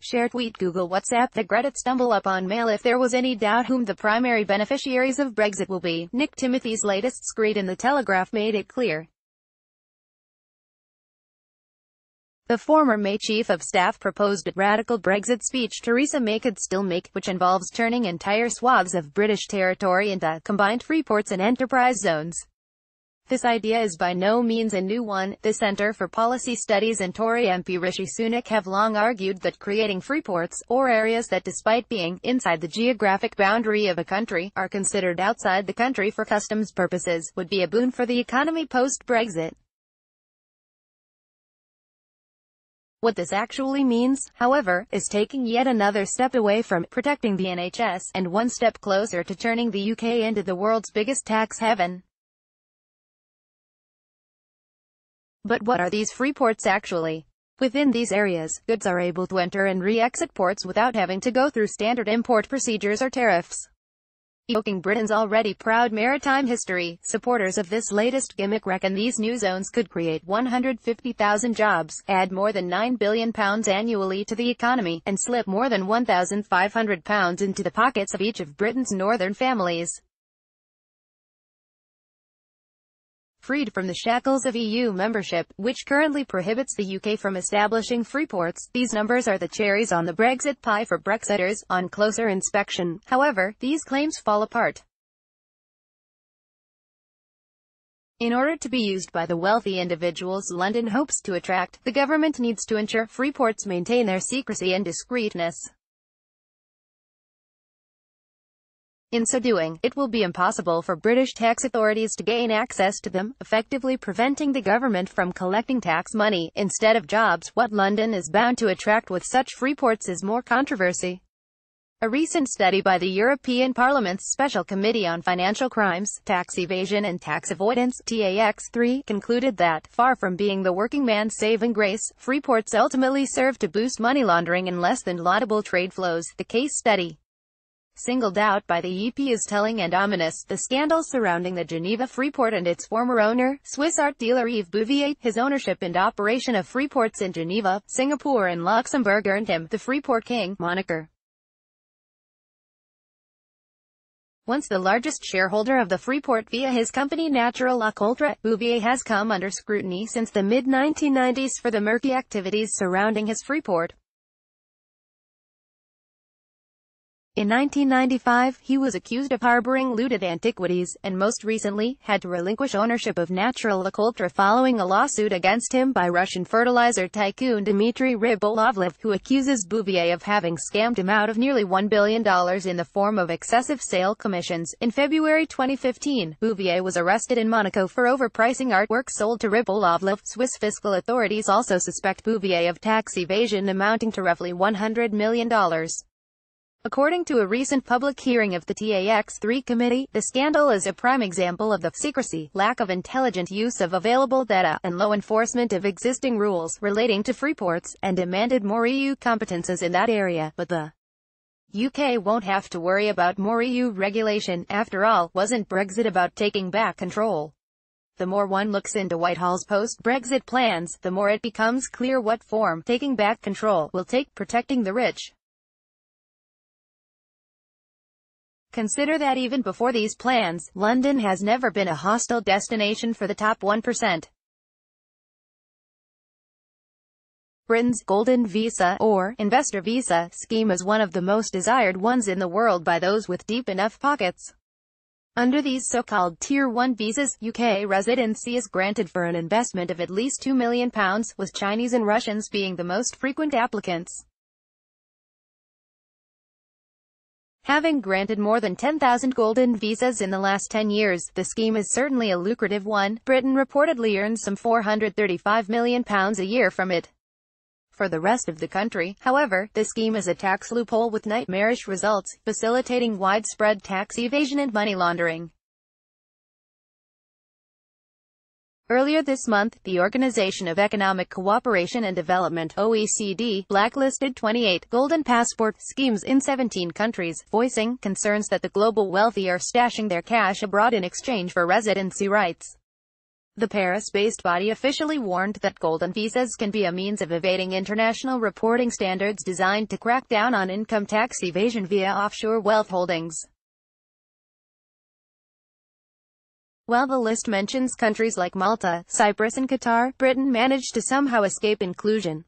Share tweet Google WhatsApp the Reddit stumble upon mail if there was any doubt whom Digg primary beneficiaries of Brexit will be. Nick Timothy's latest screed in The Telegraph made it clear. The former May Chief of Staff proposed a radical Brexit speech Theresa May could still make, which involves turning entire swaths of British territory into combined free ports and enterprise zones. This idea is by no means a new one. The Centre for Policy Studies and Tory MP Rishi Sunak have long argued that creating free ports, or areas that despite being inside the geographic boundary of a country, are considered outside the country for customs purposes, would be a boon for the economy post-Brexit. What this actually means, however, is taking yet another step away from protecting the NHS, and one step closer to turning the UK into the world's biggest tax heaven. But what are these free ports actually? Within these areas, goods are able to enter and re-exit ports without having to go through standard import procedures or tariffs. Evoking Britain's already proud maritime history, supporters of this latest gimmick reckon these new zones could create 150,000 jobs, add more than £9 billion annually to the economy, and slip more than £1,500 into the pockets of each of Britain's northern families. Freed from the shackles of EU membership, which currently prohibits the UK from establishing free ports. These numbers are the cherries on the Brexit pie for Brexiters. On closer inspection, however, these claims fall apart. In order to be used by the wealthy individuals London hopes to attract, the government needs to ensure free ports maintain their secrecy and discreetness. In so doing, it will be impossible for British tax authorities to gain access to them, effectively preventing the government from collecting tax money, instead of jobs. What London is bound to attract with such free ports is more controversy. A recent study by the European Parliament's Special Committee on Financial Crimes, Tax Evasion and Tax Avoidance TAX3, concluded that, far from being the working man's saving grace, free ports ultimately serve to boost money laundering and less than laudable trade flows. The case study singled out by the EP is telling and ominous, the scandal surrounding the Geneva Freeport and its former owner, Swiss art dealer Yves Bouvier, his ownership and operation of freeports in Geneva, Singapore and Luxembourg earned him the Freeport King moniker. Once the largest shareholder of the Freeport via his company Natural Le Coultre, Bouvier has come under scrutiny since the mid-1990s for the murky activities surrounding his Freeport. In 1995, he was accused of harboring looted antiquities, and most recently, had to relinquish ownership of Natural Le Coultre following a lawsuit against him by Russian fertilizer tycoon Dmitry Rybolovlev, who accuses Bouvier of having scammed him out of nearly $1 billion in the form of excessive sale commissions. In February 2015, Bouvier was arrested in Monaco for overpricing artwork sold to Rybolovlev. Swiss fiscal authorities also suspect Bouvier of tax evasion amounting to roughly $100 million. According to a recent public hearing of the TAX3 committee, the scandal is a prime example of the secrecy, lack of intelligent use of available data, and low enforcement of existing rules relating to free ports, and demanded more EU competences in that area, but the UK won't have to worry about more EU regulation. After all, wasn't Brexit about taking back control? The more one looks into Whitehall's post-Brexit plans, the more it becomes clear what form taking back control will take protecting the rich. Consider that even before these plans, London has never been a hostile destination for the top 1%. Britain's Golden Visa, or Investor Visa, scheme is one of the most desired ones in the world by those with deep enough pockets. Under these so-called Tier 1 visas, UK residency is granted for an investment of at least £2 million, with Chinese and Russians being the most frequent applicants. Having granted more than 10,000 golden visas in the last 10 years, the scheme is certainly a lucrative one. Britain reportedly earns some £435 million a year from it. For the rest of the country, however, the scheme is a tax loophole with nightmarish results, facilitating widespread tax evasion and money laundering. Earlier this month, the Organization of Economic Cooperation and Development OECD blacklisted 28 golden passport schemes in 17 countries, voicing concerns that the global wealthy are stashing their cash abroad in exchange for residency rights. The Paris-based body officially warned that golden visas can be a means of evading international reporting standards designed to crack down on income tax evasion via offshore wealth holdings. While the list mentions countries like Malta, Cyprus and Qatar, Britain managed to somehow escape inclusion.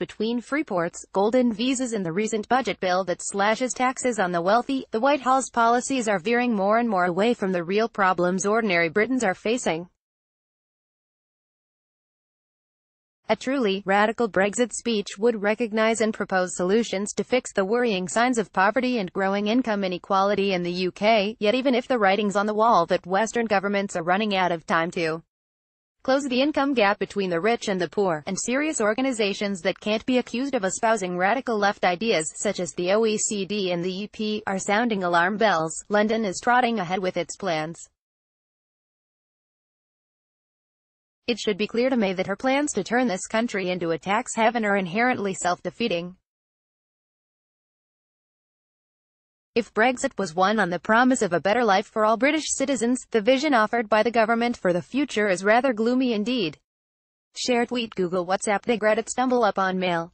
Between free ports, golden visas and the recent budget bill that slashes taxes on the wealthy, the White House's policies are veering more and more away from the real problems ordinary Britons are facing. A truly radical Brexit speech would recognize and propose solutions to fix the worrying signs of poverty and growing income inequality in the UK, yet even if the writing's on the wall that Western governments are running out of time to close the income gap between the rich and the poor, and serious organizations that can't be accused of espousing radical left ideas, such as the OECD and the EP, are sounding alarm bells, London is trotting ahead with its plans. It should be clear to May that her plans to turn this country into a tax haven are inherently self-defeating. If Brexit was won on the promise of a better life for all British citizens, the vision offered by the government for the future is rather gloomy indeed. Share tweet Google WhatsApp Digg Reddit stumble upon mail.